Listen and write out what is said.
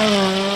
Oh.